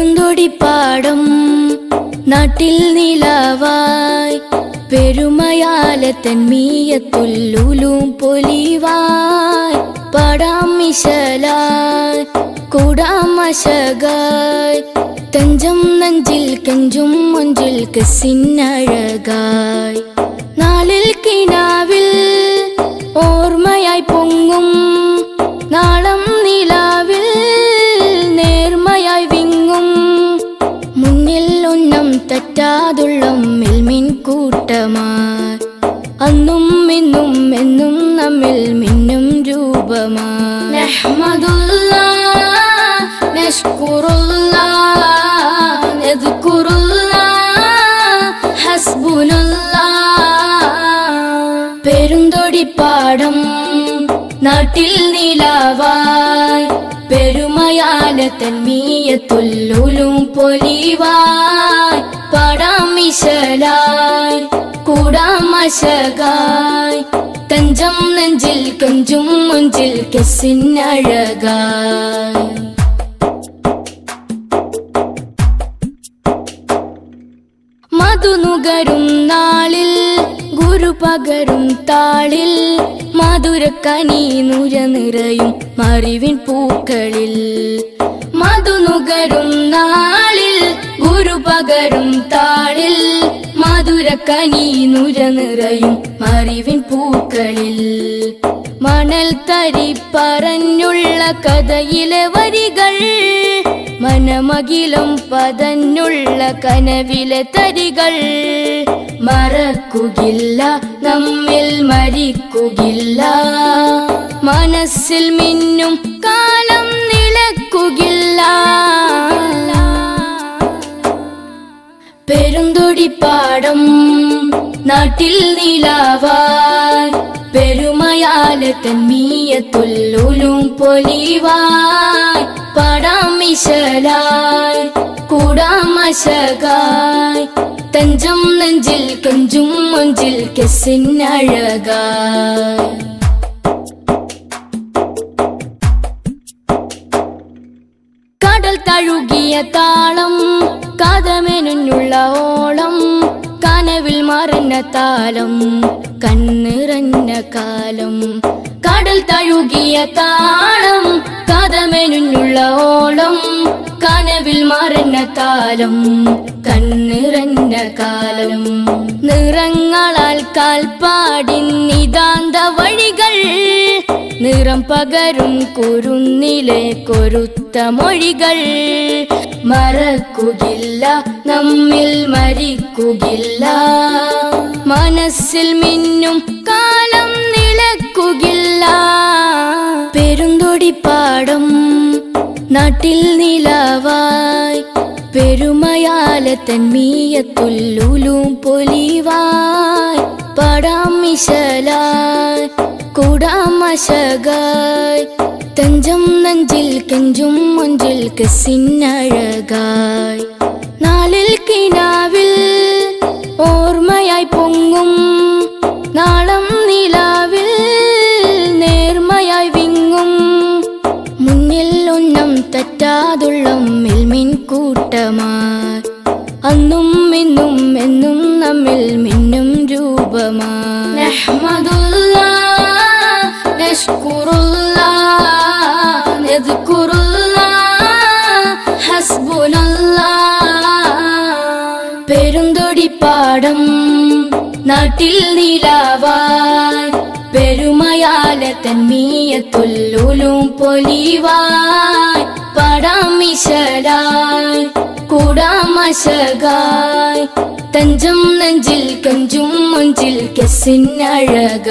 പെരുന്തൊടിപ്പാടം നാട്ടിൽ നിലവായി പെരുമയാലെ തന്മീയത്തുല്ലുലും പൊലിവായി പടാം മിശലായി കൂടാം മശകായി തഞ്ചം നഞ്ചിൽ കെഞ്ചും മൊഞ്ചിൽ കസിന്നഴകായി നാളിൽ കിനാവിൽ ഓർമ്മയായി പൊങ്ങും നാളം തെറ്റാതുള്ളം മിൽമിൻ കൂട്ടമായി അന്നും ഇന്നും എന്നും നമ്മിൽ മിന്നും നഷ്കുറുല്ലാ നദ്കുറുല്ലാ ഹസ്ബുനല്ലാ. പെരുന്തൊടിപ്പാടം നാട്ടിൽ നിലാവായി. പെരുമയാല തന്മീയത്തുല്ലുലും പൊലിവായി പാടാം മിശലായി കൂടാം മശകായി തഞ്ചം നെഞ്ചിൽ കഞ്ചും മുഞ്ചിൽ കെസിന്നഴകായി മധുനുകരും നാളിൽ ഗുരു പകരും താളിൽ മധുരക്കനി നുര നിറയും മറിവിൻ പൂക്കളിൽ. മധുനുകരും നാളിൽ ഗുരു പകരും താളിൽ. മധുരക്കനി നുര നിറയും മറിവിൻ പൂക്കളിൽ. മണൽ തരി പറഞ്ഞുള്ള കഥയിലെ വരികൾ മനമകിലും പതഞ്ഞുള്ള കനവിലെ തരികൾ. മറക്കുകില്ല നമ്മിൽ മരിക്കുകില്ല. മനസ്സിൽ മിന്നും കാലം നിലക്കുകില്ല. പെരുന്തൊടിപ്പാടം നാട്ടിൽ നിലാവായി പെരുമയാലെ തന്മീയത്തുല്ലുലും പൊലിവായി പാടാം മിശലായി തഞ്ചം നെഞ്ചിൽ കൊഞ്ചും മഞ്ചിൽ കെസിന്നഴകായി കടൽ തഴുകിയ താളം കഥമെനുള്ള ഓളം കനവിൽ മറഞ്ഞ താളം കണ്ണിറഞ്ഞ കാലം. കടൽ തഴുകിയ താളം കഥമെനുള്ള ഓളം കനവിൽ മറന്ന താളം കണ്ണിറഞ്ഞ കാലം. നിറങ്ങളാൽ കാൽപ്പാടി നിതാന്ത വഴികൾ നിറം പകരും കുരുന്നിലെ കൊരുത്ത മൊഴികൾ. മറക്കുകില്ല നമ്മിൽ മരിക്കുകില്ല. മനസ്സിൽ മിന്നും കാലം നിലക്കുകില്ല. പെരുന്തൊടിപ്പാടം നാട്ടിൽ നിലവായി പെരുമയാലെ തന്മീയത്തുല്ലുലും പൊലിവായി പടാം മിശലായി കൂടാം മശകായി തഞ്ചം നഞ്ചിൽ കെഞ്ചും മൊഞ്ചിൽ കസിന്നഴകായി അന്നും ഇന്നും എന്നും നമ്മിൽ മിന്നും രൂപമായി പെരുന്തൊടിപ്പാടം നാട്ടിൽ നിലാവായി പെരുമയാലെ തന്മീയത്തുല്ലുലും പൊലിവായി കൂടാം മശകായി തഞ്ചം നെഞ്ചിൽ കഞ്ചും മൊഞ്ചിൽ കെസിന്നഴകായി